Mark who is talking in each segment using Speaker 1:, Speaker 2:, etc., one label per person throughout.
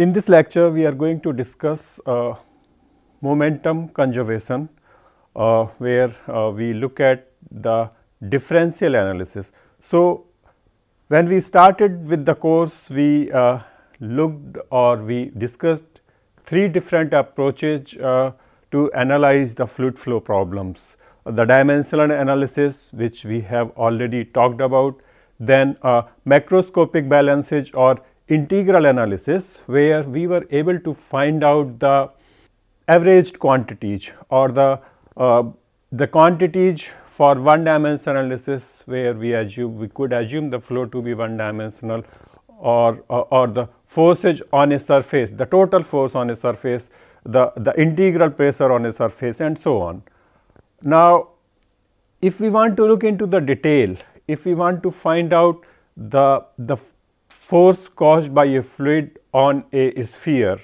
Speaker 1: In this lecture, we are going to discuss uh, momentum conservation, uh, where uh, we look at the differential analysis. So, when we started with the course, we uh, looked or we discussed three different approaches uh, to analyze the fluid flow problems. The dimensional analysis, which we have already talked about, then macroscopic balances or integral analysis where we were able to find out the averaged quantities or the uh, the quantities for one dimensional analysis where we assume we could assume the flow to be one dimensional or, or, or the forces on a surface the total force on a surface the the integral pressure on a surface and so on. Now if we want to look into the detail if we want to find out the the force caused by a fluid on a sphere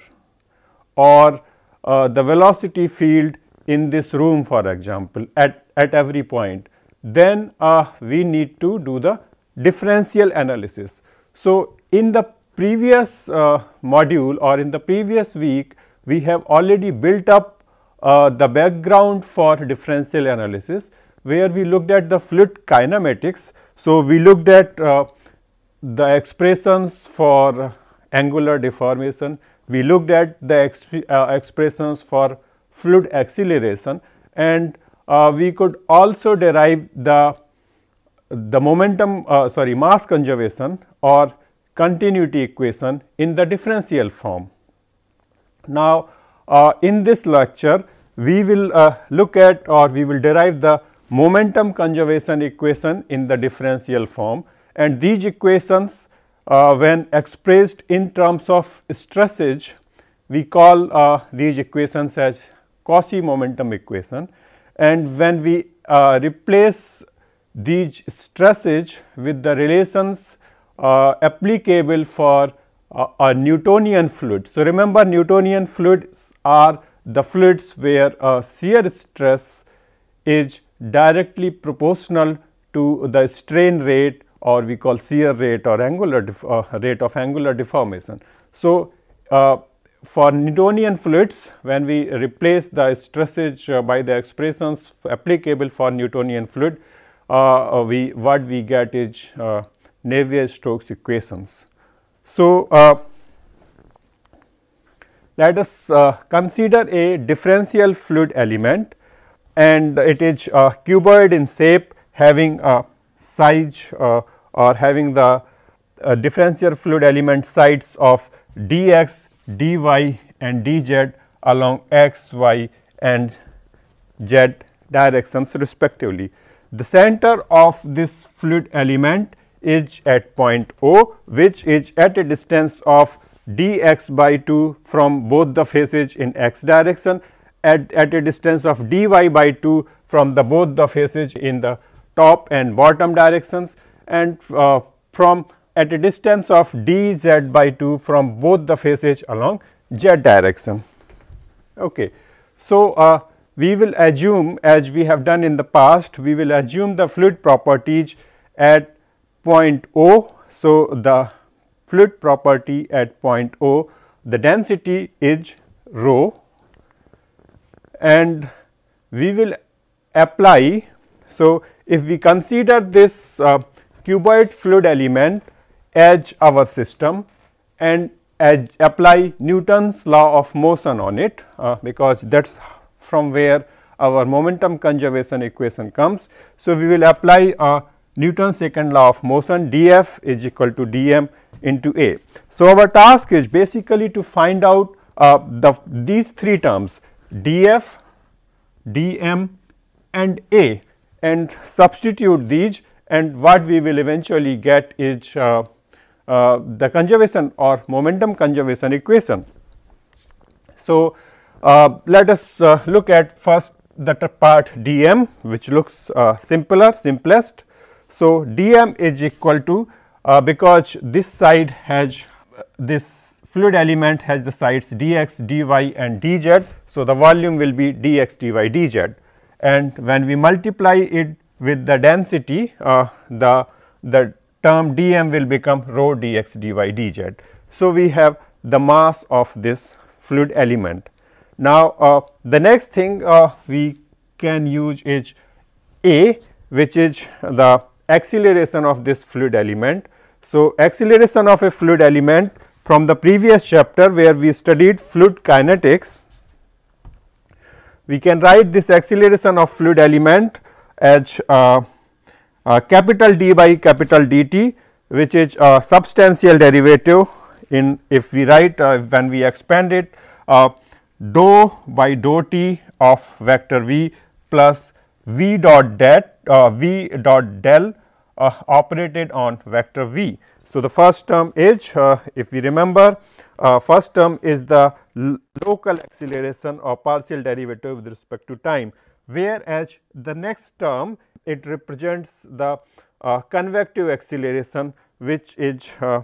Speaker 1: or uh, the velocity field in this room for example at, at every point, then uh, we need to do the differential analysis. So, in the previous uh, module or in the previous week, we have already built up uh, the background for differential analysis, where we looked at the fluid kinematics. So, we looked at uh, the expressions for angular deformation, we looked at the exp uh, expressions for fluid acceleration and uh, we could also derive the the momentum uh, sorry mass conservation or continuity equation in the differential form. Now, uh, in this lecture we will uh, look at or we will derive the momentum conservation equation in the differential form and these equations uh, when expressed in terms of stresses we call uh, these equations as Cauchy momentum equation and when we uh, replace these stresses with the relations uh, applicable for uh, a Newtonian fluid. So, remember Newtonian fluids are the fluids where shear stress is directly proportional to the strain rate or we call shear rate or angular uh, rate of angular deformation. So, uh, for Newtonian fluids when we replace the stresses uh, by the expressions applicable for Newtonian fluid uh, uh, we what we get is uh, Navier-Stokes equations. So, let us consider a differential fluid element and it is cuboid in shape having a size uh, or having the uh, differential fluid element sides of dx, dy and dz along x, y and z directions respectively. The center of this fluid element is at point O which is at a distance of dx by 2 from both the faces in x direction at, at a distance of dy by 2 from the both the faces in the top and bottom directions and uh, from at a distance of d z by 2 from both the faces along z direction. Okay. So, uh, we will assume as we have done in the past, we will assume the fluid properties at point O. So, the fluid property at point O, the density is rho and we will apply. So, if we consider this uh, cuboid fluid element as our system and apply Newton's law of motion on it, uh, because that is from where our momentum conservation equation comes. So, we will apply uh, Newton's second law of motion df is equal to dm into a. So, our task is basically to find out uh, the these three terms df, dm and a and substitute these and what we will eventually get is uh, uh, the conservation or momentum conservation equation. So, uh, let us uh, look at first the part dm which looks uh, simpler simplest. So, dm is equal to uh, because this side has this fluid element has the sides dx, dy and dz. So, the volume will be dx, dy, dz and when we multiply it with the density uh, the the term dm will become rho dx dy dz. So, we have the mass of this fluid element. Now, uh, the next thing uh, we can use is A which is the acceleration of this fluid element. So, acceleration of a fluid element from the previous chapter where we studied fluid kinetics, we can write this acceleration of fluid element as uh, uh, capital D by capital dt which is a substantial derivative in if we write uh, when we expand it uh, dou by dou t of vector v plus v dot det uh, v dot del uh, operated on vector v. So, the first term is if we remember first term is the local acceleration or partial derivative with respect to time whereas the next term it represents the uh, convective acceleration which is uh,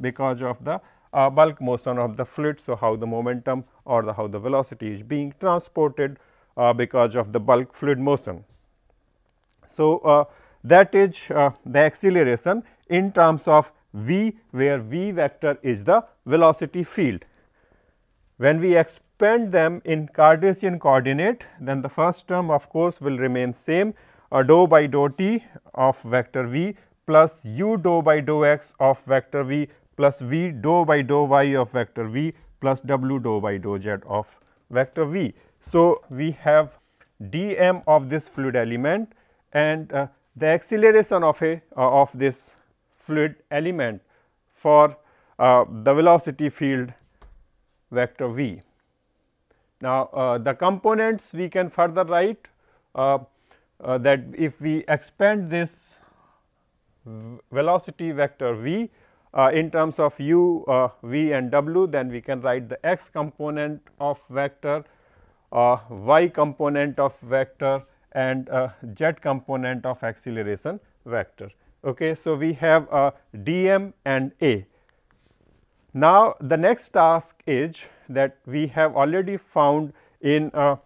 Speaker 1: because of the uh, bulk motion of the fluid. So, how the momentum or the how the velocity is being transported uh, because of the bulk fluid motion. So, uh, that is uh, the acceleration in terms of v where v vector is the velocity field. When we expand them in Cartesian coordinate then the first term of course, will remain same uh, dou by dou t of vector v plus u dou by dou x of vector v plus v dou by dou y of vector v plus w dou by dou z of vector v. So, we have d m of this fluid element and uh, the acceleration of a uh, of this fluid element for uh, the velocity field vector v. Now, uh, the components we can further write uh, uh, that if we expand this velocity vector v uh, in terms of u, uh, v and w, then we can write the x component of vector, uh, y component of vector and z component of acceleration vector. Okay. So, we have dm and a. Now, the next task is that we have already found in uh,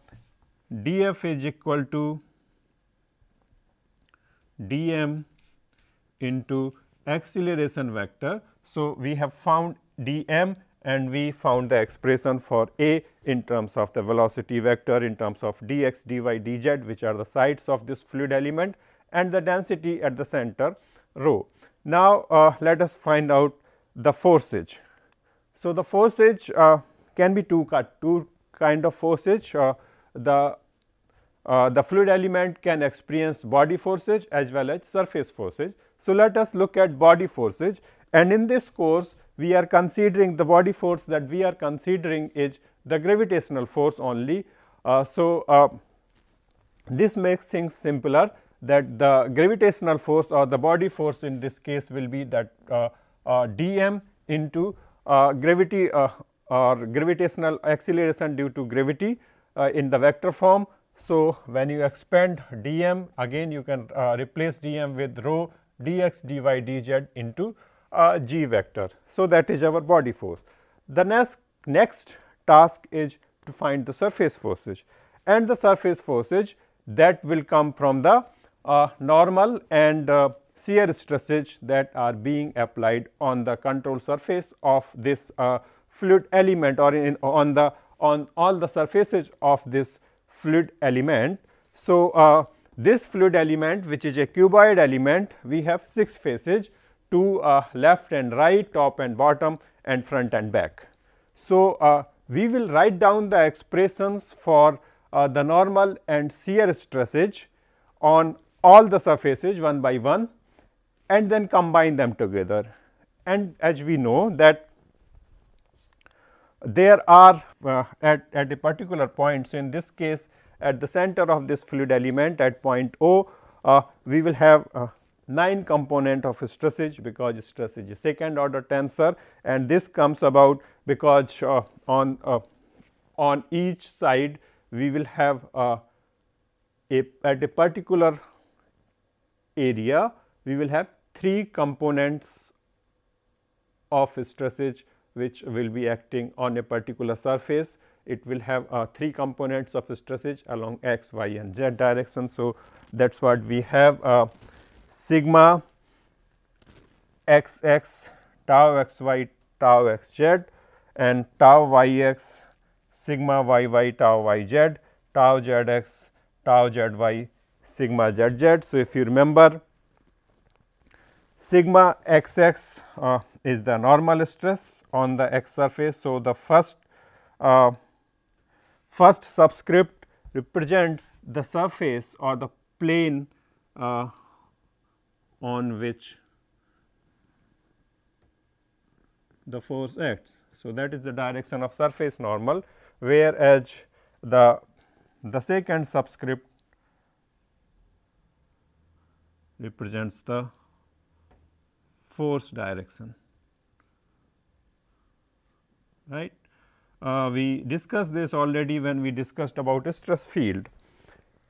Speaker 1: df is equal to dm into acceleration vector. So, we have found dm and we found the expression for a in terms of the velocity vector in terms of dx, dy, dz which are the sides of this fluid element and the density at the center rho. Now, uh, let us find out the forces. So, the forces uh, can be two, two kind of forces. Uh, the uh, the fluid element can experience body forces as well as surface forces. So, let us look at body forces and in this course we are considering the body force that we are considering is the gravitational force only. Uh, so, uh, this makes things simpler that the gravitational force or the body force in this case will be that uh, uh dm into gravity uh, or gravitational acceleration due to gravity in the vector form. So, when you expand dm again you can replace dm with rho dx dy dz into uh, g vector. So, that is our body force. The next, next task is to find the surface forces and the surface forces that will come from the uh, normal and uh, shear stresses that are being applied on the control surface of this uh, fluid element or in on the on all the surfaces of this fluid element. So, uh, this fluid element which is a cuboid element we have 6 faces two uh, left and right top and bottom and front and back. So, uh, we will write down the expressions for uh, the normal and shear stresses on all the surfaces one by one and then combine them together. And as we know that there are uh, at, at a particular point. So, in this case at the center of this fluid element at point O, uh, we will have uh, 9 component of stresses because stress is a second order tensor and this comes about because uh, on uh, on each side we will have uh, a at a particular area we will have 3 components of stresses which will be acting on a particular surface it will have uh, 3 components of stresses along x, y and z direction. So, that is what we have uh, sigma x x tau x y tau x z and tau y x sigma y y tau y z tau z x tau z y sigma z z. So, if you remember sigma x x uh, is the normal stress on the x surface. So, the first uh, first subscript represents the surface or the plane uh, on which the force acts. So, that is the direction of surface normal, whereas the the second subscript represents the force direction right. Uh, we discussed this already when we discussed about a stress field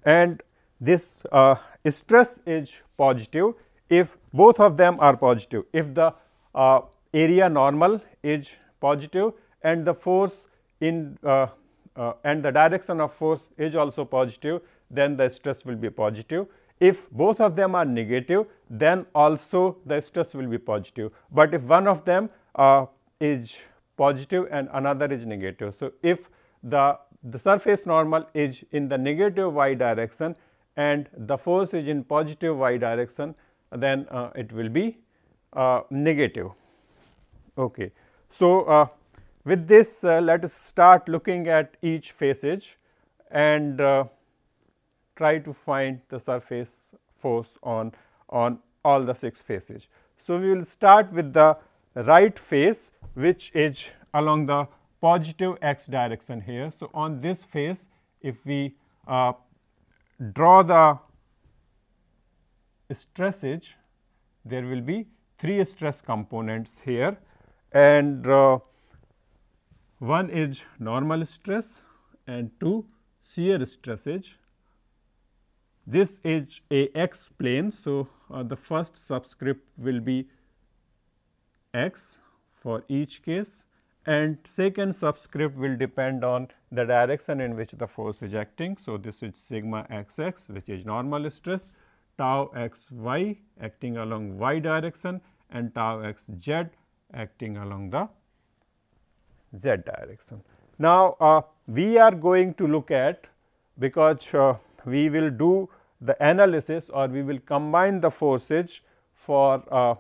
Speaker 1: and this uh, stress is positive if both of them are positive. If the uh, area normal is positive and the force in uh, uh, and the direction of force is also positive, then the stress will be positive. If both of them are negative, then also the stress will be positive, but if one of them uh, is positive and another is negative. So, if the, the surface normal is in the negative y direction and the force is in positive y direction, then uh, it will be uh, negative. Okay. So, uh, with this uh, let us start looking at each facet and uh, try to find the surface force on, on all the 6 faces. So, we will start with the right face which is along the positive x direction here. So, on this face if we uh, draw the stresses there will be 3 stress components here and uh, one is normal stress and two shear stresses. This is a x plane. So, uh, the first subscript will be x for each case and second subscript will depend on the direction in which the force is acting. So, this is sigma x x which is normal stress, tau x y acting along y direction and tau x z acting along the z direction. Now, uh, we are going to look at because uh, we will do the analysis or we will combine the forces for uh,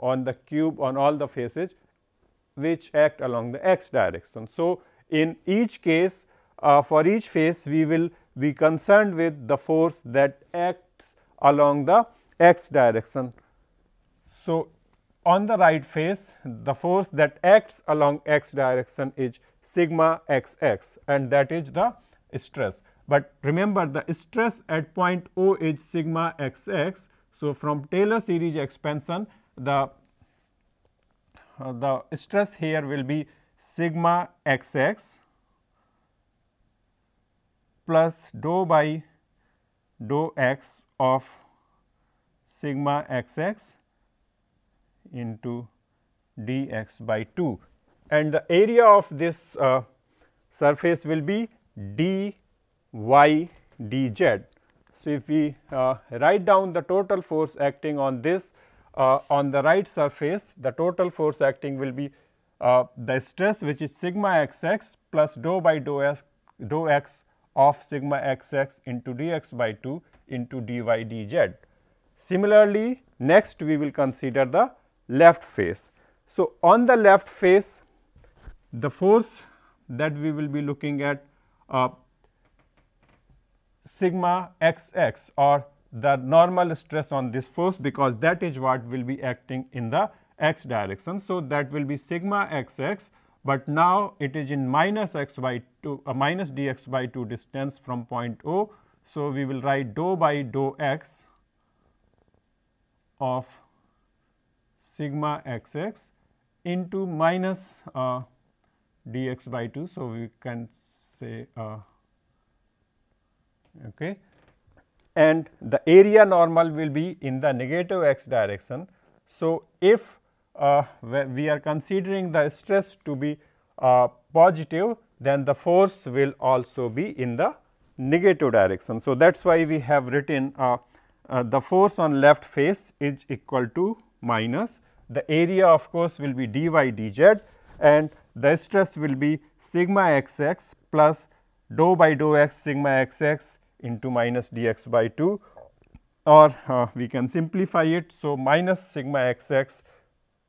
Speaker 1: on the cube on all the faces which act along the x direction. So, in each case uh, for each face we will be concerned with the force that acts along the x direction. So, on the right face the force that acts along x direction is sigma x x and that is the stress. But remember the stress at point O is sigma x x. So, from Taylor series expansion the uh, the stress here will be sigma x x plus dou by dou x of sigma x x into dx by 2 and the area of this uh, surface will be d y d z. So, if we uh, write down the total force acting on this uh, on the right surface the total force acting will be uh, the stress which is sigma x x plus dou by dou x dou x of sigma x x into dx by 2 into dy dz. Similarly, next we will consider the left face. So, on the left face the force that we will be looking at uh, sigma x x or the normal stress on this force because that is what will be acting in the x direction. So, that will be sigma x x, but now it is in minus x by 2 uh, minus dx by 2 distance from point O. So, we will write dou by dou x of sigma x x into minus uh, dx by 2. So, we can say uh, okay. and the area normal will be in the negative x direction. So, if uh, we are considering the stress to be uh, positive then the force will also be in the negative direction. So, that is why we have written uh, uh, the force on left face is equal to minus the area of course will be dy dz and the stress will be sigma x x plus dou by dou x sigma x x into minus dx by 2 or uh, we can simplify it. So, minus sigma x x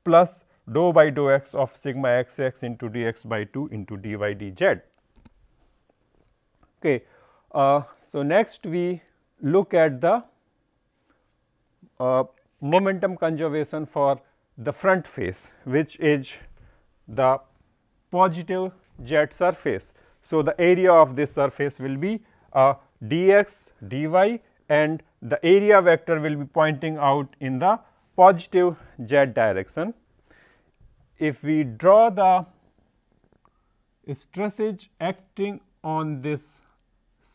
Speaker 1: plus dou by dou x of sigma x x into dx by 2 into dy dz. Okay. Uh, so, next we look at the uh, momentum conservation for the front face which is the positive z surface. So, the area of this surface will be uh, dx dy and the area vector will be pointing out in the positive z direction. If we draw the stresses acting on this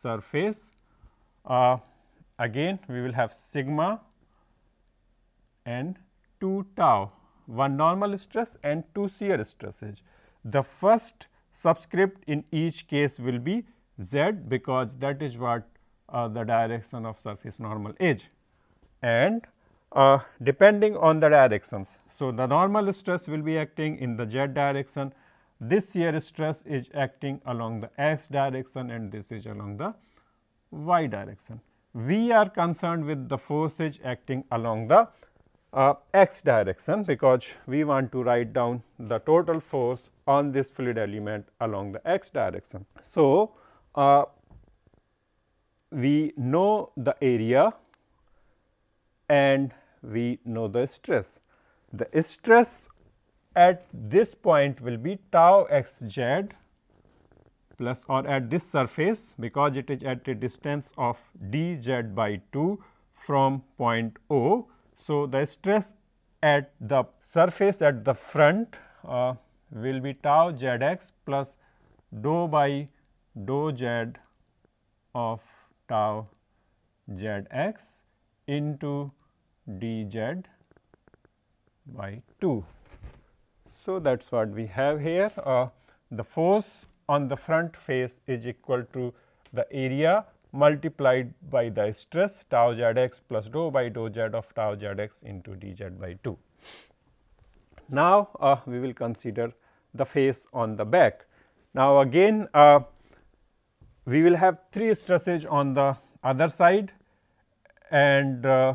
Speaker 1: surface, uh, again we will have sigma and 2 tau, one normal stress and two shear stresses. The first subscript in each case will be z because that is what uh, the direction of surface normal is and uh, depending on the directions. So, the normal stress will be acting in the z direction, this shear stress is acting along the x direction and this is along the y direction. We are concerned with the forces acting along the uh, x direction because we want to write down the total force on this fluid element along the x direction. So, uh, we know the area and we know the stress. The stress at this point will be tau x z plus or at this surface because it is at a distance of d z by 2 from point O. So, the stress at the surface at the front uh, will be tau z x plus dou by dou z of tau z x into d z by 2. So, that is what we have here. Uh, the force on the front face is equal to the area multiplied by the stress tau z x plus dou by dou z of tau z x into d z by 2. Now, uh, we will consider the face on the back. Now, again uh, we will have three stresses on the other side and uh,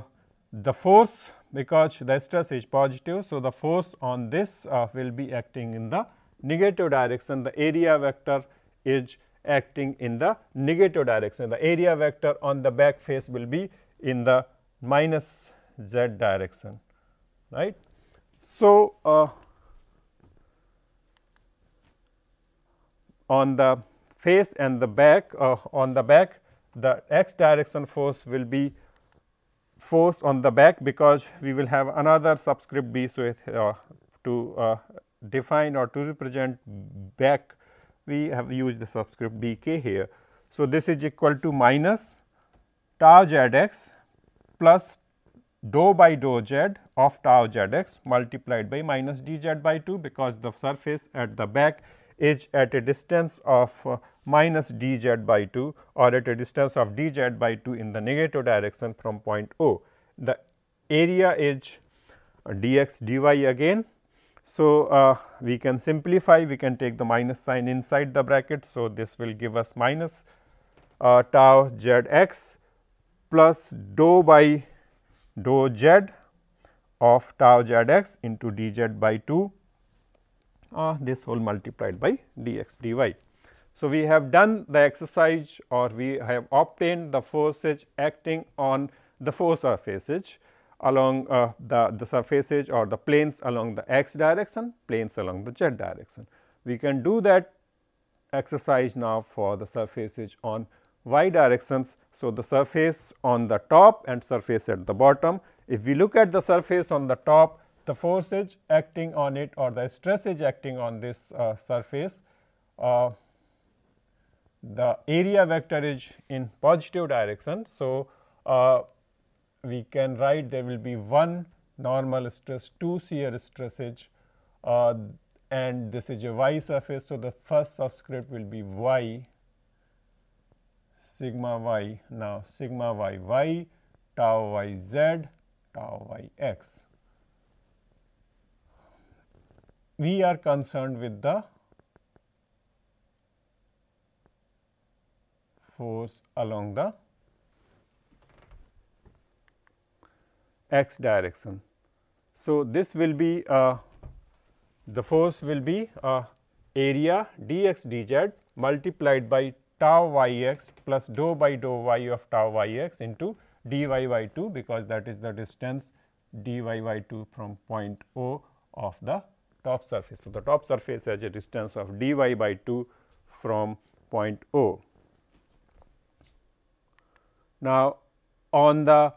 Speaker 1: the force because the stress is positive. So, the force on this uh, will be acting in the negative direction the area vector is acting in the negative direction the area vector on the back face will be in the minus z direction right. So, uh, on the face and the back uh, on the back the x direction force will be force on the back because we will have another subscript b. So, uh, to uh, define or to represent back we have used the subscript b k here. So, this is equal to minus tau z x plus dou by dou z of tau z x multiplied by minus d z by 2 because the surface at the back is at a distance of uh, minus d z by 2 or at a distance of d z by 2 in the negative direction from point O. The area is d x dy again so, uh, we can simplify we can take the minus sign inside the bracket. So, this will give us minus uh, tau z x plus dou by dou z of tau z x into d z by 2 uh, this whole multiplied by dx dy. So, we have done the exercise or we have obtained the forces acting on the four surfaces along uh, the, the surfaces or the planes along the x direction, planes along the z direction. We can do that exercise now for the surfaces on y directions. So, the surface on the top and surface at the bottom. If we look at the surface on the top, the forces acting on it or the stresses acting on this uh, surface, uh, the area vector is in positive direction. So, uh, we can write there will be one normal stress, two shear stresses uh, and this is a y surface. So, the first subscript will be y sigma y now sigma y y tau y z tau y x. we are concerned with the force along the x direction. So, this will be uh, the force will be uh, area d x d z multiplied by tau yx plus dou by dou y of tau yx into dy by 2 because that is the distance dy by 2 from point O of the top surface. So, the top surface has a distance of dy by 2 from point O. Now, on the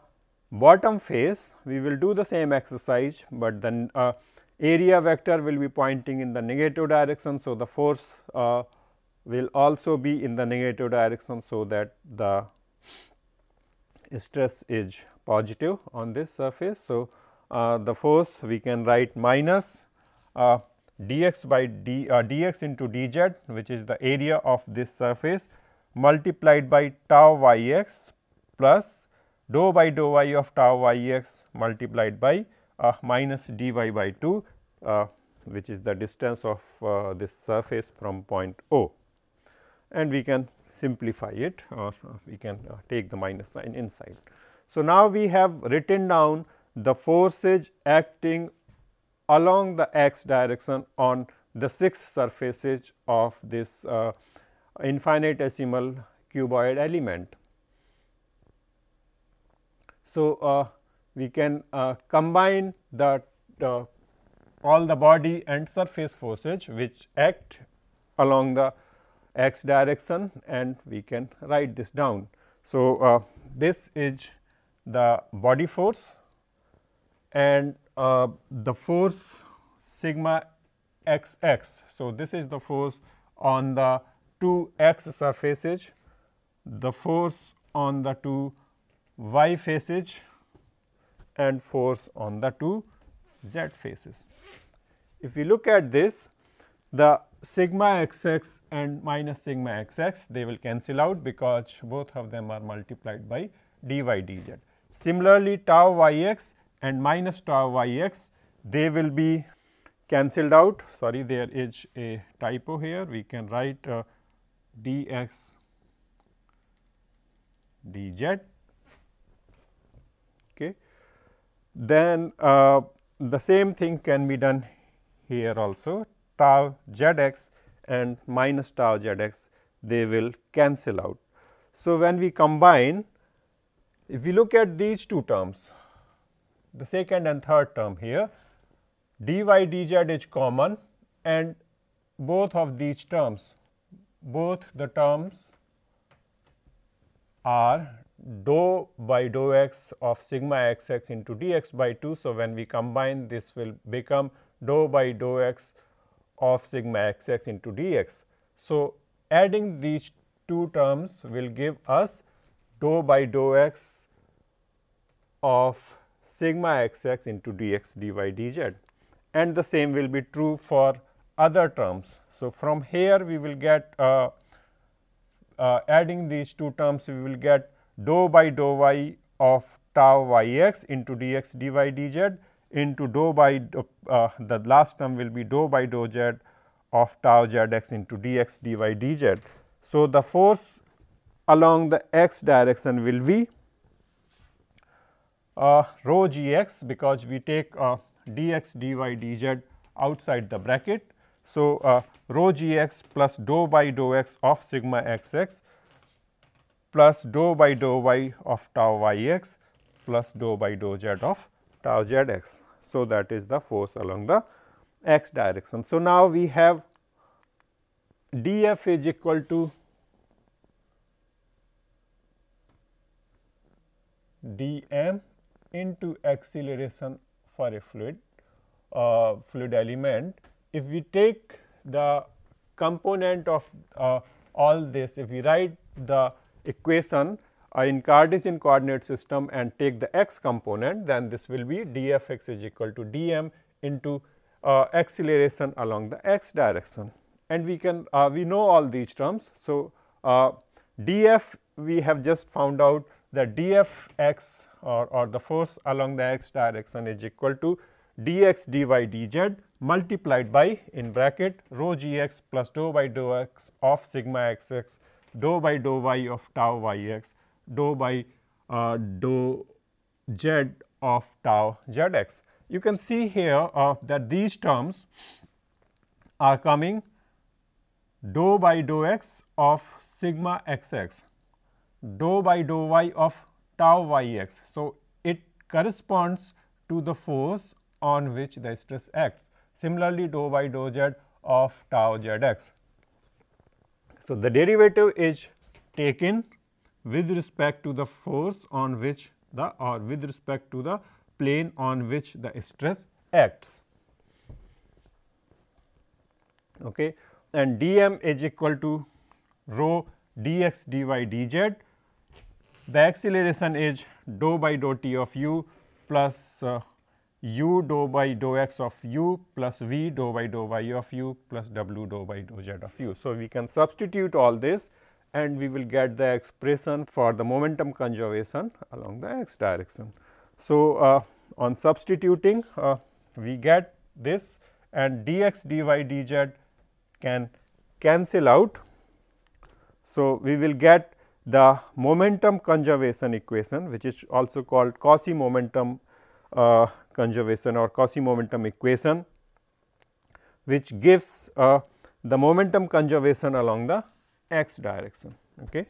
Speaker 1: bottom face we will do the same exercise, but then uh, area vector will be pointing in the negative direction. So, the force uh, will also be in the negative direction. So, that the stress is positive on this surface. So, uh, the force we can write minus uh, dx by d, uh, dx into dz which is the area of this surface multiplied by tau y x plus dou by dou y of tau y x multiplied by uh, minus dy by 2 uh, which is the distance of uh, this surface from point O and we can simplify it or we can uh, take the minus sign inside. So, now we have written down the forces acting along the x direction on the six surfaces of this uh, infinitesimal cuboid element. So, uh, we can uh, combine the all the body and surface forces which act along the x direction and we can write this down. So, uh, this is the body force and uh, the force sigma x x. So, this is the force on the two x surfaces, the force on the two y faces and force on the two z faces. If we look at this, the sigma x x and minus sigma x x they will cancel out because both of them are multiplied by dy dz. Similarly, tau y x and minus tau y x they will be cancelled out sorry there is a typo here we can write uh, dx dz okay. Then uh, the same thing can be done here also tau z x and minus tau z x they will cancel out. So, when we combine if we look at these two terms the second and third term here dy dz is common and both of these terms both the terms are dou by dou x of sigma x x into dx by 2. So, when we combine this will become dou by dou x of sigma x x into dx. So, adding these two terms will give us dou by dou x of sigma x x into dx dy dz and the same will be true for other terms. So, from here we will get uh, uh, adding these two terms we will get dou by dou y of tau y x into dx dy dz into dou by uh, the last term will be dou by dou z of tau z x into dx dy dz. So, the force along the x direction will be rho g x because we take dx dy dz outside the bracket. So, uh, rho g x plus dou by dou x of sigma x x plus dou by dou y of tau y x plus dou by dou z of tau z x. So, that is the force along the x direction. So, now we have df is equal to dm into acceleration for a fluid uh, fluid element. If we take the component of uh, all this, if we write the equation uh, in Cartesian coordinate system and take the x component, then this will be dfx is equal to dm into uh, acceleration along the x direction. And we can uh, we know all these terms. So, uh, df we have just found out that df x or, or the force along the x direction is equal to dx dy dz multiplied by in bracket rho g x plus dou by dou x of sigma xx dou by dou y of tau y x dou by uh, dou z of tau z x. You can see here uh, that these terms are coming dou by dou x of sigma xx, dou by dou y of tau y x. So, it corresponds to the force on which the stress acts. Similarly, dou by dou z of tau z x. So, the derivative is taken with respect to the force on which the or with respect to the plane on which the stress acts. Okay. And dm is equal to rho dx dy dz. The acceleration is dou by dou t of u plus uh, u dou by dou x of u plus v dou by dou y of u plus w dou by dou z of u. So, we can substitute all this and we will get the expression for the momentum conservation along the x direction. So, uh, on substituting uh, we get this and dx dy dz can cancel out. So, we will get the momentum conservation equation which is also called Cauchy momentum uh, conservation or Cauchy momentum equation which gives uh, the momentum conservation along the x direction. Okay.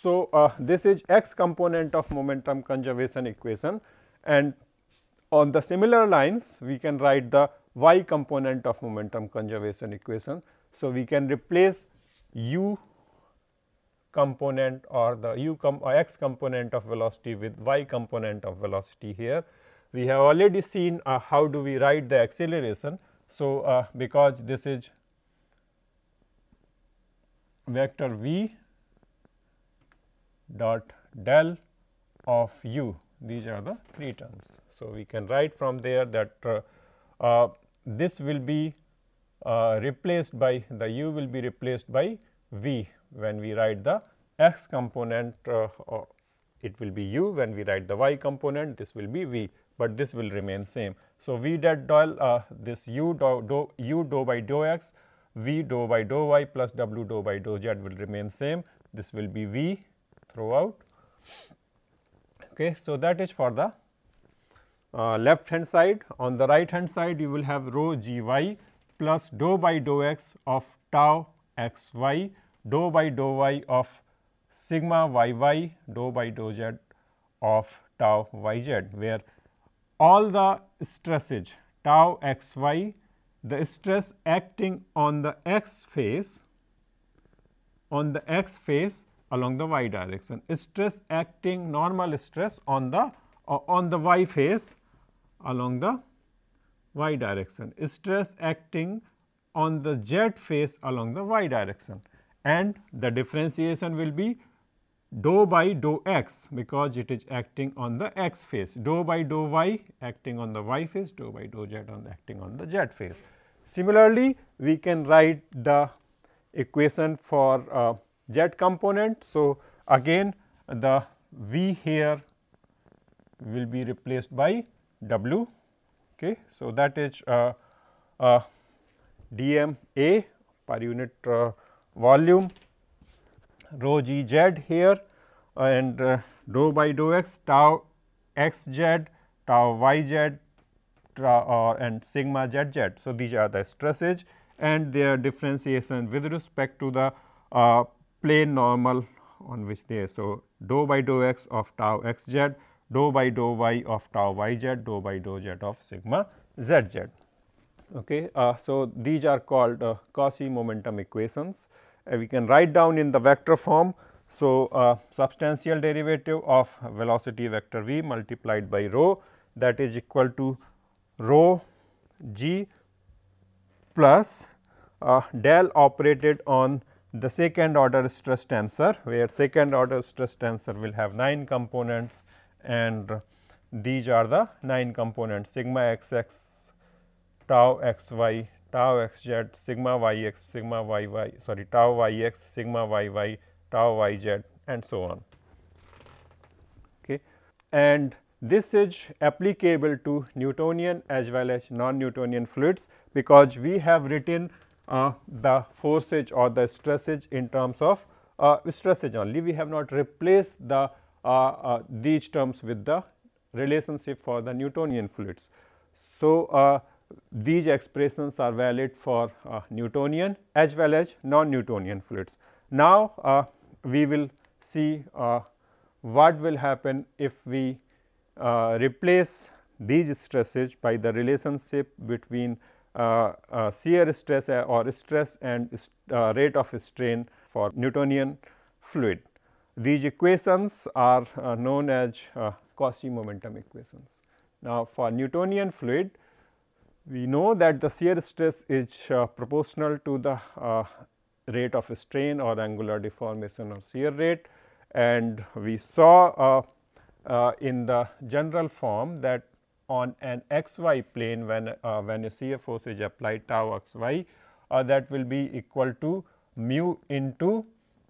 Speaker 1: So, uh, this is x component of momentum conservation equation and on the similar lines we can write the y component of momentum conservation equation. So, we can replace u component or the u com or x component of velocity with y component of velocity here. We have already seen uh, how do we write the acceleration. So, uh, because this is vector v dot del of u these are the three terms. So, we can write from there that uh, uh, this will be uh, replaced by the u will be replaced by v when we write the x component uh, it will be u when we write the y component this will be v, but this will remain same. So, v dot del uh, this u dou, dou u dou by dou x v dou by dou y plus w dou by dou z will remain same this will be v throughout. Okay. So, that is for the uh, left hand side on the right hand side you will have rho g y plus dou by dou x of tau x y dou by dou y of sigma y y dou by dou z of tau y z where all the stresses tau x y the stress acting on the x face on the x face along the y direction. Stress acting normal stress on the uh, on the y face along the y direction stress acting on the z face along the y direction and the differentiation will be dou by dou x because it is acting on the x face, dou by dou y acting on the y face, dou by dou z on acting on the z face. Similarly, we can write the equation for uh, z component. So, again the v here will be replaced by w. Okay. So, that is uh, uh, dm a per unit uh, volume rho g z here and uh, dou by dou x tau x z tau y z uh, and sigma z z. So, these are the stresses and their differentiation with respect to the uh, plane normal on which they are. So, dou by dou x of tau x z, dou by dou y of tau y z, dou by dou z of sigma z z. Okay. Uh, so, these are called uh, Cauchy momentum equations uh, we can write down in the vector form. So, uh, substantial derivative of velocity vector v multiplied by rho that is equal to rho g plus uh, del operated on the second order stress tensor, where second order stress tensor will have 9 components and these are the 9 components sigma x x, tau x y, tau x z, sigma y x, sigma y y, sorry tau y x, sigma y y, tau y z and so on. Okay. And this is applicable to Newtonian as well as non-Newtonian fluids, because we have written uh, the forces or the stresses in terms of uh, stresses only. We have not replaced the these terms with the relationship for the Newtonian fluids. So, uh, these expressions are valid for Newtonian as well as non-Newtonian fluids. Now, we will see what will happen if we replace these stresses by the relationship between uh, uh, shear stress or stress and uh, rate of strain for Newtonian fluid. These equations are known as Cauchy momentum equations. Now, for Newtonian fluid, we know that the shear stress is uh, proportional to the uh, rate of strain or angular deformation or shear rate and we saw uh, in the general form that on an xy plane when uh, when a shear force is applied tau xy uh, that will be equal to mu into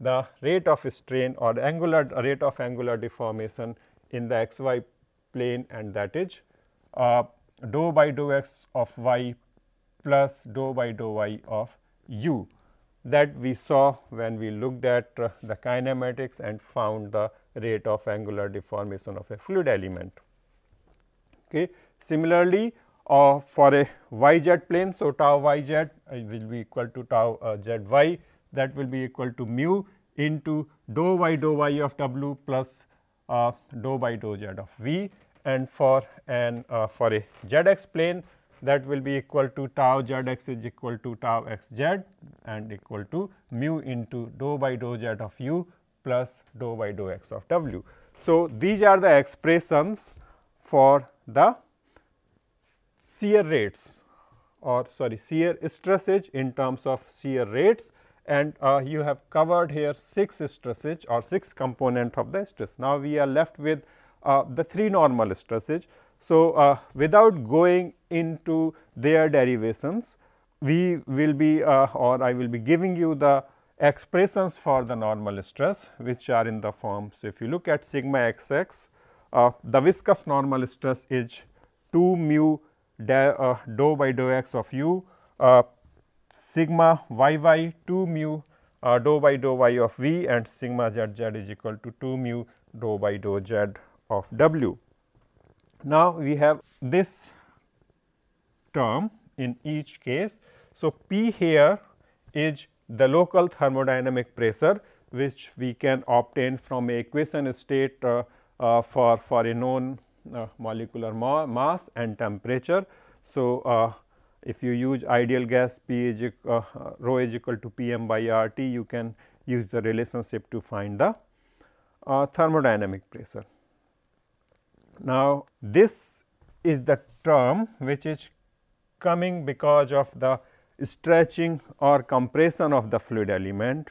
Speaker 1: the rate of strain or angular rate of angular deformation in the xy plane and that is uh, dou by dou x of y plus dou by dou y of u that we saw when we looked at uh, the kinematics and found the rate of angular deformation of a fluid element. Okay. Similarly, uh, for a y z plane, so tau y z uh, will be equal to tau uh, z y that will be equal to mu into dou y dou y of w plus uh, dou by dou z of v and for an uh, for a plane that will be equal to tau z x is equal to tau x z and equal to mu into dou by dou z of u plus dou by dou x of w. So, these are the expressions for the shear rates or sorry shear stresses in terms of shear rates and uh, you have covered here 6 stresses or 6 component of the stress. Now, we are left with uh, the 3 normal stresses. So, uh, without going into their derivations, we will be uh, or I will be giving you the expressions for the normal stress which are in the form. So, if you look at sigma x x, uh, the viscous normal stress is 2 mu uh, dou by dou x of u sigma y y 2 mu uh, dou by dou y of v and sigma z z is equal to 2 mu dou by dou z of w. Now, we have this term in each case. So, P here is the local thermodynamic pressure which we can obtain from a equation state uh, uh, for, for a known uh, molecular ma mass and temperature. So, uh, if you use ideal gas P is uh, rho is equal to P m by R T, you can use the relationship to find the uh, thermodynamic pressure. Now, this is the term which is coming because of the stretching or compression of the fluid element.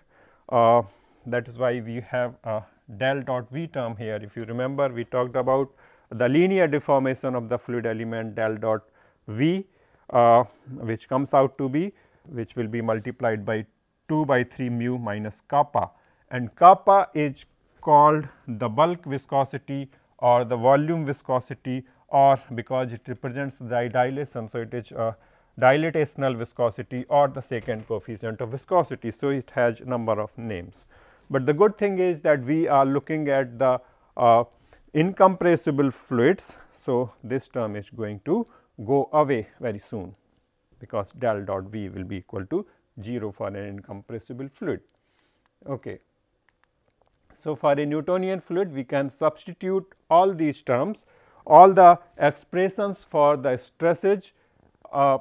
Speaker 1: Uh, that is why we have a del dot V term here. If you remember, we talked about the linear deformation of the fluid element del dot V uh, which comes out to be which will be multiplied by 2 by 3 mu minus kappa and kappa is called the bulk viscosity or the volume viscosity or because it represents the dilation. So, it is a dilatational viscosity or the second coefficient of viscosity. So, it has number of names. But the good thing is that we are looking at the uh, incompressible fluids. So, this term is going to go away very soon because del dot V will be equal to 0 for an incompressible fluid. Okay. So, for a Newtonian fluid we can substitute all these terms, all the expressions for the stressage uh,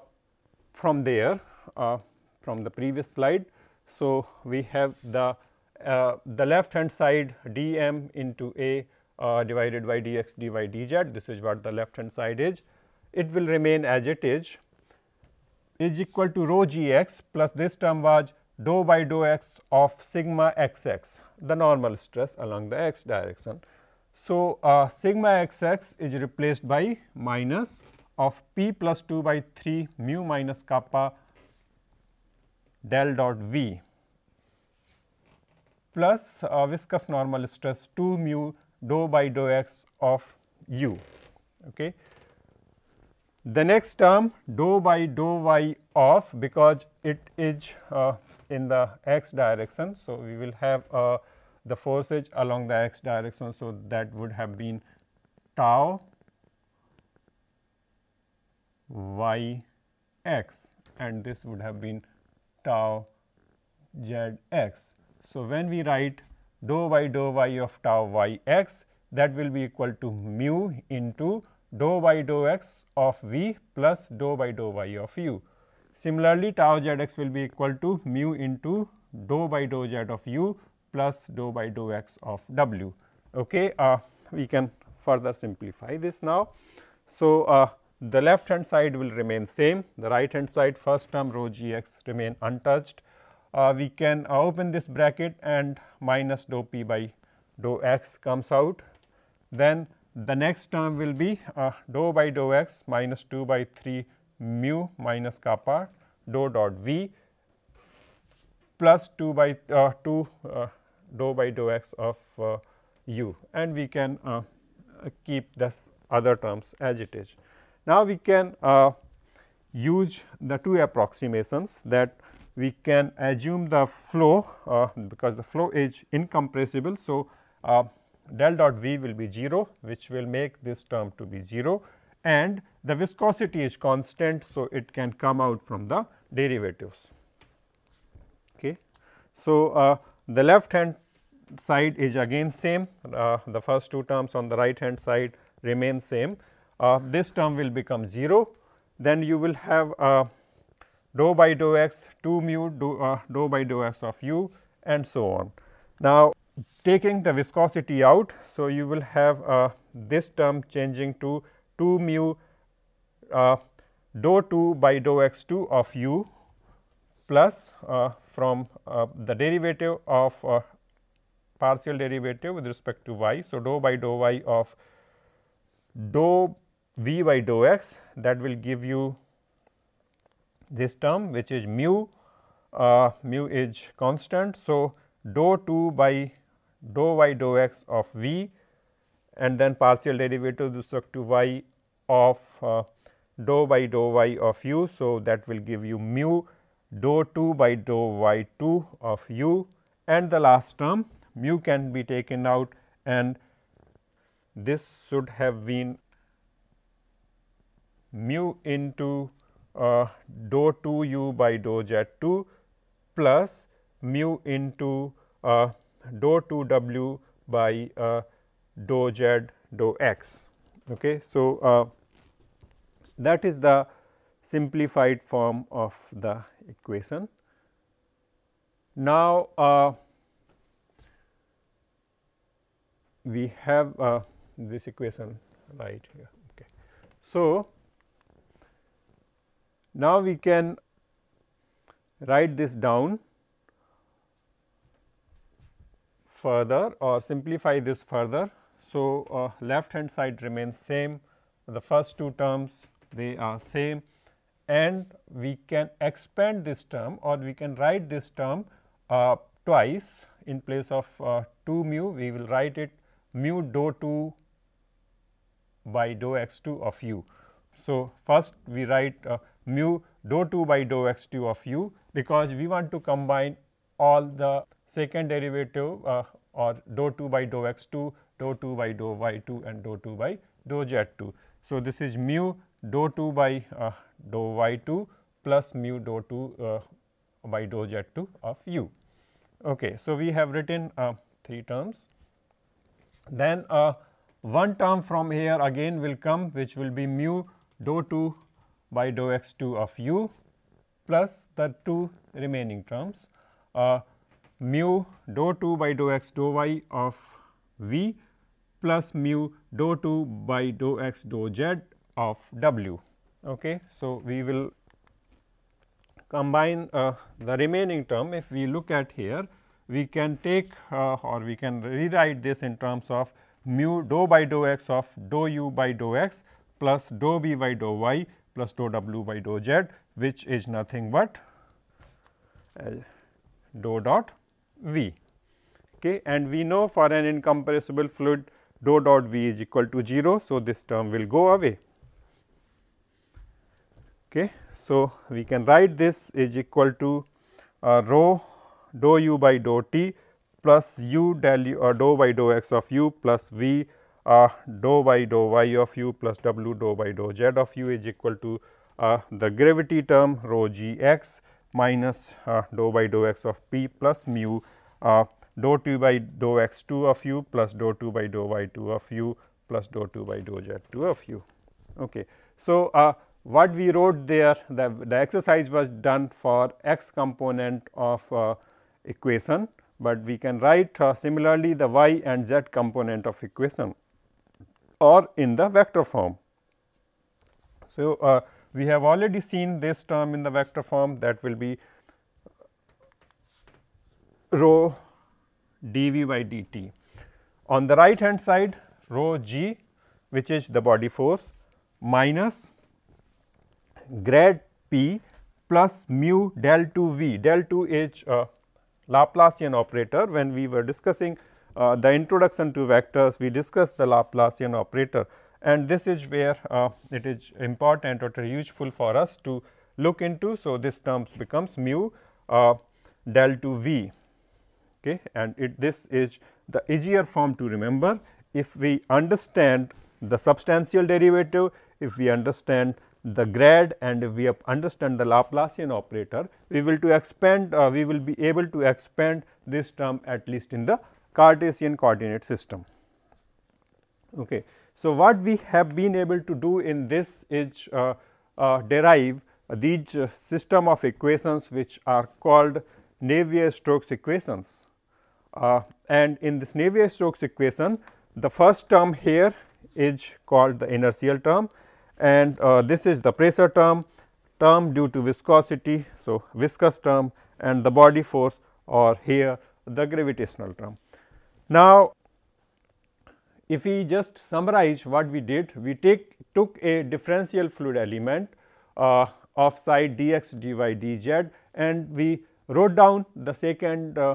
Speaker 1: from there uh, from the previous slide. So, we have the uh, the left hand side d m into a uh, divided by d x dy dz this is what the left hand side is. It will remain as it is is equal to rho g x plus this term was dou by dou x of sigma x x the normal stress along the x direction. So, uh, sigma x x is replaced by minus of p plus 2 by 3 mu minus kappa del dot v plus uh, viscous normal stress 2 mu dou by dou x of u. Okay. The next term dou by dou y of because it is uh, in the x direction. So, we will have uh, the forces along the x direction. So, that would have been tau y x and this would have been tau z x. So, when we write dou by dou y of tau y x that will be equal to mu into dou by dou x of v plus dou by dou y of u. Similarly, tau z x will be equal to mu into dou by dou z of u plus dou by dou x of w. Okay. Uh, we can further simplify this now. So, uh, the left hand side will remain same, the right hand side first term rho g x remain untouched. Uh, we can open this bracket and minus dou p by dou x comes out. Then the next term will be uh, dou by dou x minus 2 by 3 mu minus kappa dou dot v plus 2 by uh, 2 uh, dou by dou x of uh, u and we can uh, keep this other terms as it is. Now, we can uh, use the two approximations that we can assume the flow because the flow is incompressible. So, del dot V will be 0 which will make this term to be 0 and the viscosity is constant. So, it can come out from the derivatives. Okay. So, uh, the left hand side is again same uh, the first two terms on the right hand side remain same. Uh, this term will become 0 then you will have uh, dou by dou x 2 mu dou, uh, dou by dou x of u and so on. Now, taking the viscosity out. So, you will have uh, this term changing to 2 mu uh, dou 2 by dou x 2 of u plus uh, from uh, the derivative of uh, partial derivative with respect to y. So, dou by dou y of dou v by dou x that will give you this term which is mu, uh, mu is constant. So, dou 2 by dou y dou x of v and then partial derivative with respect to y of uh, dou by dou y of u. So, that will give you mu dou 2 by dou y 2 of u and the last term mu can be taken out and this should have been mu into uh, dou 2 u by dou z 2 plus mu into uh, dou 2 w by uh, dou z dou x. Okay. So, uh, that is the simplified form of the equation. Now, uh, we have uh, this equation right here. Okay. So, now we can write this down further or simplify this further. So, uh, left hand side remains same, the first two terms they are same and we can expand this term or we can write this term uh, twice in place of uh, 2 mu we will write it mu dou 2 by dou x 2 of u. So, first we write uh, mu dou 2 by dou x 2 of u because we want to combine all the second derivative uh, or dou 2 by dou x 2, dou 2 by dou y 2 and dou 2 by dou z 2. So, this is mu dou 2 by uh, dou y 2 plus mu dou 2 uh, by dou z 2 of u. Okay. So, we have written uh, 3 terms. Then uh, one term from here again will come which will be mu dou 2 by dou x 2 of u plus the two remaining terms. Mu dou 2 by dou x dou y of v plus mu dou 2 by dou x dou z of w. Okay. So, we will combine uh, the remaining term if we look at here we can take uh, or we can rewrite this in terms of mu dou by dou x of dou u by dou x plus dou b by dou y plus dou w by dou z which is nothing but uh, dou dot V okay, and we know for an incompressible fluid dou dot V is equal to 0. So, this term will go away. Okay. So, we can write this is equal to uh, rho dou u by dou t plus u del u or dou by dou x of u plus v uh, dou by dou y of u plus w dou by dou z of u is equal to uh, the gravity term rho g x minus uh, dou by dou x of p plus mu uh, dou 2 by dou x 2 of u plus dou 2 by dou y 2 of u plus dou 2 by dou z 2 of u. Okay. So, uh, what we wrote there the, the exercise was done for x component of uh, equation, but we can write uh, similarly the y and z component of equation or in the vector form. So, uh, we have already seen this term in the vector form that will be rho dv by dt. On the right hand side rho g which is the body force minus grad p plus mu del 2 v, del 2 is a Laplacian operator. When we were discussing uh, the introduction to vectors we discussed the Laplacian operator and this is where uh, it is important or useful for us to look into. So, this terms becomes mu uh, del 2 v okay, and it this is the easier form to remember if we understand the substantial derivative, if we understand the grad and if we understand the Laplacian operator, we will to expand uh, we will be able to expand this term at least in the Cartesian coordinate system. Okay. So, what we have been able to do in this is uh, uh, derive these uh, system of equations which are called Navier-Stokes equations. Uh, and in this Navier-Stokes equation, the first term here is called the inertial term and uh, this is the pressure term, term due to viscosity. So, viscous term and the body force or here the gravitational term. Now, if we just summarize what we did, we take took a differential fluid element uh, of side dx dy dz and we wrote down the second uh,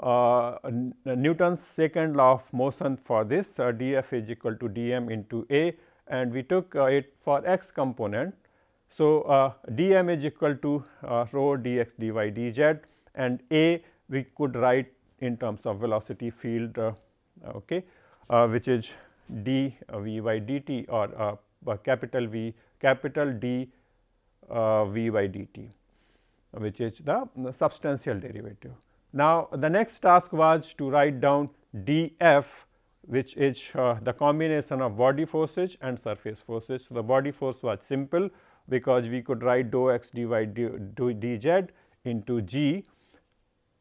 Speaker 1: uh, Newton's second law of motion for this uh, df is equal to dm into a and we took uh, it for x component. So, uh, dm is equal to rho dx dy dz and a we could write in terms of velocity field okay which is d uh, by dt or uh, capital V capital D v by dt which is the, the substantial derivative. Now, the next task was to write down df which is uh, the combination of body forces and surface forces. So, the body force was simple because we could write dou x dy dz into g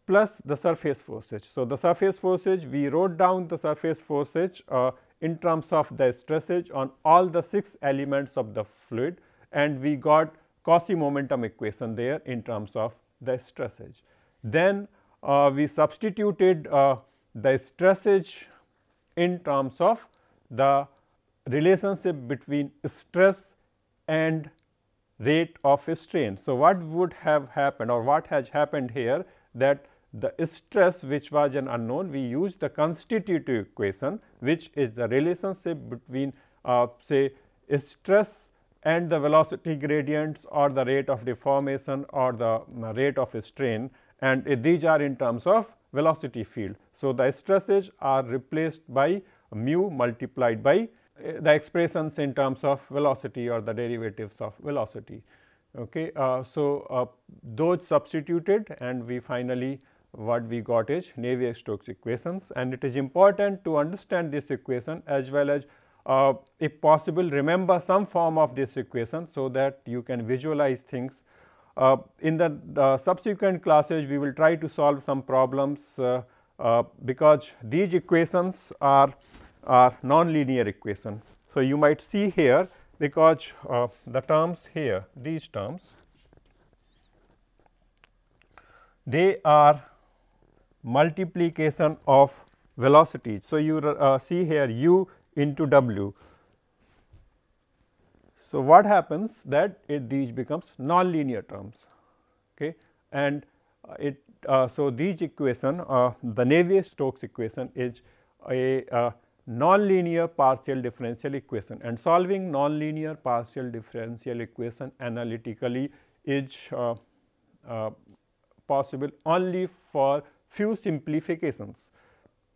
Speaker 1: plus the surface forces. So, the surface forces we wrote down the surface forces uh, in terms of the stresses on all the 6 elements of the fluid and we got Cauchy momentum equation there in terms of the stresses. Then uh, we substituted uh, the stresses in terms of the relationship between stress and rate of strain. So, what would have happened or what has happened here that the stress which was an unknown we used the constitutive equation which is the relationship between uh, say stress and the velocity gradients or the rate of deformation or the uh, rate of strain and uh, these are in terms of velocity field. So, the stresses are replaced by mu multiplied by uh, the expressions in terms of velocity or the derivatives of velocity. Okay. Uh, so, uh, those substituted and we finally what we got is Navier-Stokes equations and it is important to understand this equation as well as uh, if possible remember some form of this equation so that you can visualize things. Uh, in the subsequent classes we will try to solve some problems uh, uh, because these equations are, are non-linear equation. So, you might see here because uh, the terms here these terms they are multiplication of velocity. So, you uh, see here u into w. So, what happens that it these becomes non-linear terms okay. and uh, it uh, so these equation uh, the Navier-Stokes equation is a uh, nonlinear partial differential equation and solving nonlinear partial differential equation analytically is uh, uh, possible only for few simplifications.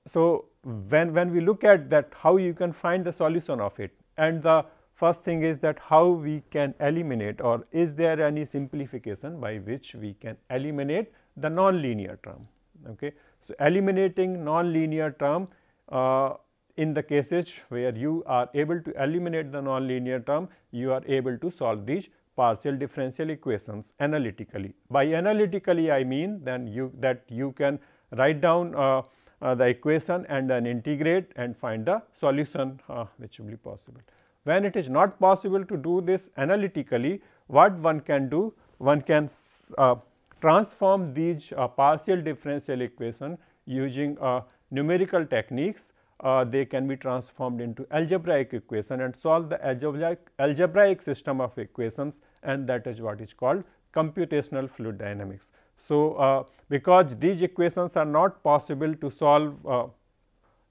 Speaker 1: So, when, when we look at that how you can find the solution of it and the first thing is that how we can eliminate or is there any simplification by which we can eliminate the non-linear term. Okay. So, eliminating non-linear term uh, in the cases where you are able to eliminate the non-linear term, you are able to solve these partial differential equations analytically. By analytically I mean then you that you can write down uh, uh, the equation and then integrate and find the solution uh, which will be possible. When it is not possible to do this analytically, what one can do? One can uh, transform these uh, partial differential equation using uh, numerical techniques uh, they can be transformed into algebraic equation and solve the algebraic, algebraic system of equations and that is what is called computational fluid dynamics. So, uh, because these equations are not possible to solve uh,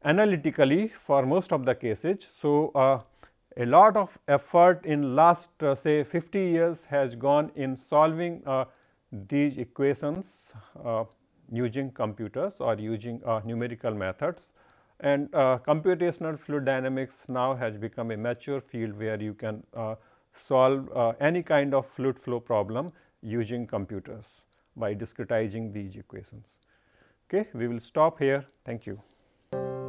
Speaker 1: analytically for most of the cases. So, uh, a lot of effort in last uh, say 50 years has gone in solving uh, these equations using computers or using numerical methods and uh, computational fluid dynamics now has become a mature field where you can uh, solve uh, any kind of fluid flow problem using computers by discretizing these equations. Okay, we will stop here. Thank you.